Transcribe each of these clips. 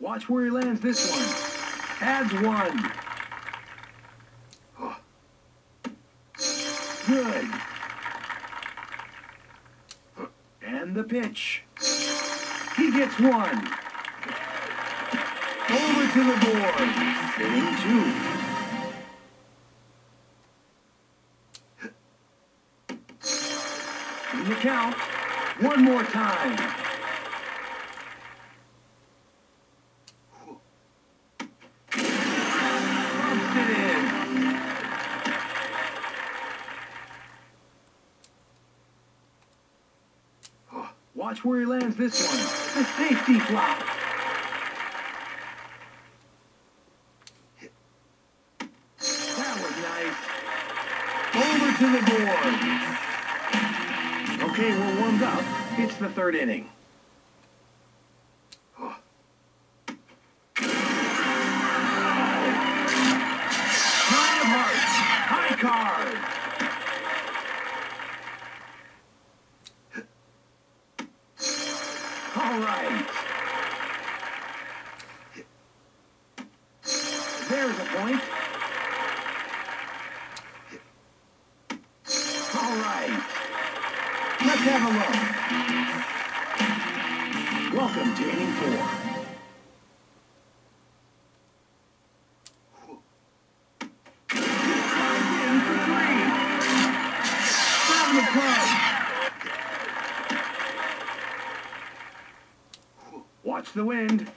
Watch where he lands this one. Adds one. Good. And the pitch. He gets one. Over to the board. Inning two. In the count. One more time. Watch where he lands this one. A safety flop. That was nice. Over to the board. Okay, we're warmed up. It's the third inning. High card. All right. There's a point. All right. Let's have a look. Welcome to inning four. Watch the wind.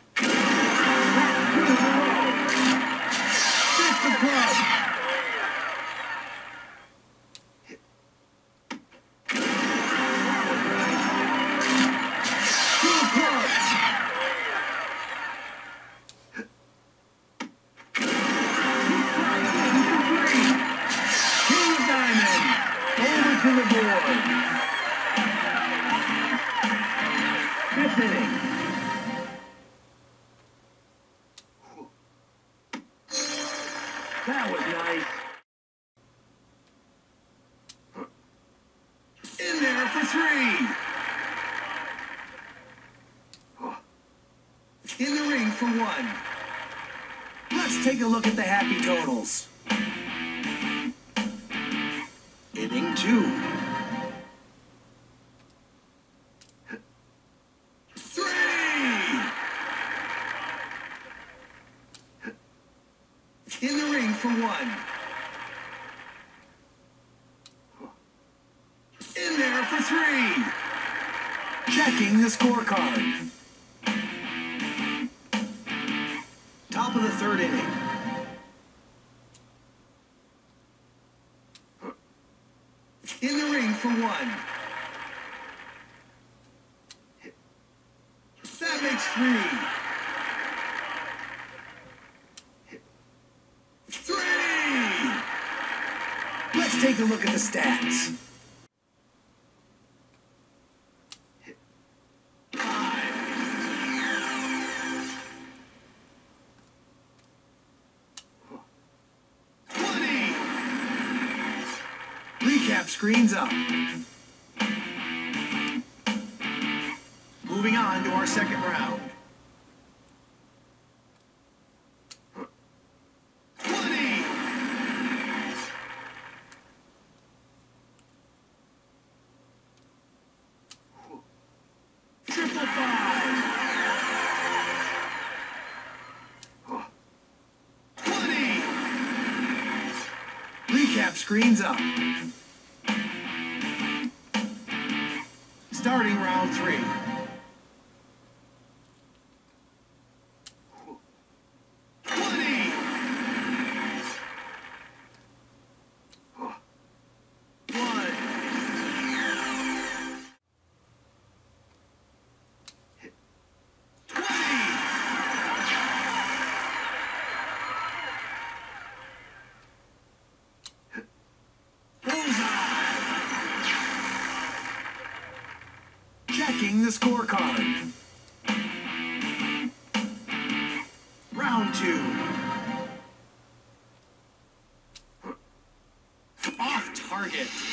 Diamond. Over to the board. Fifth inning. Three. In the ring for one. Let's take a look at the happy totals. Inning two. In the ring for one. In there for three. The scorecard. Top of the third inning. In the ring for one. That makes three. Three! Let's take a look at the stats. Screens up. Moving on to our second round. Recap screens up. Starting round three. Scorecard. Round two. Off target.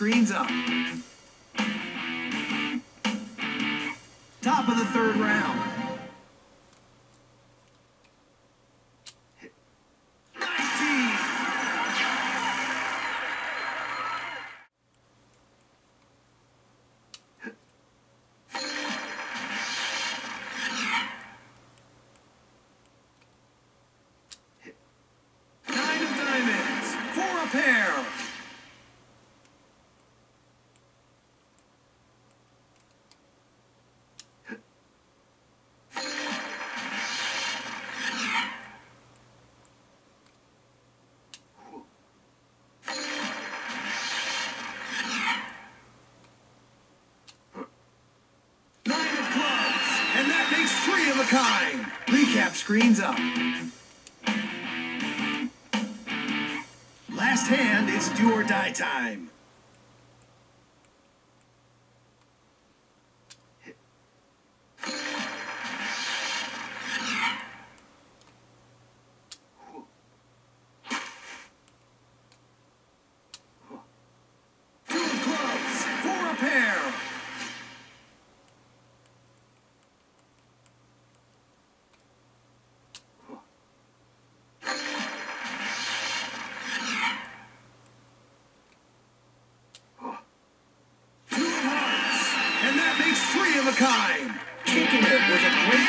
Screens up. Top of the third round. Screens up. Last hand, it's do or die time.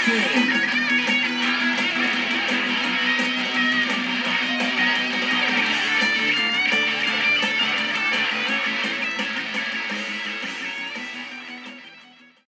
Yeah.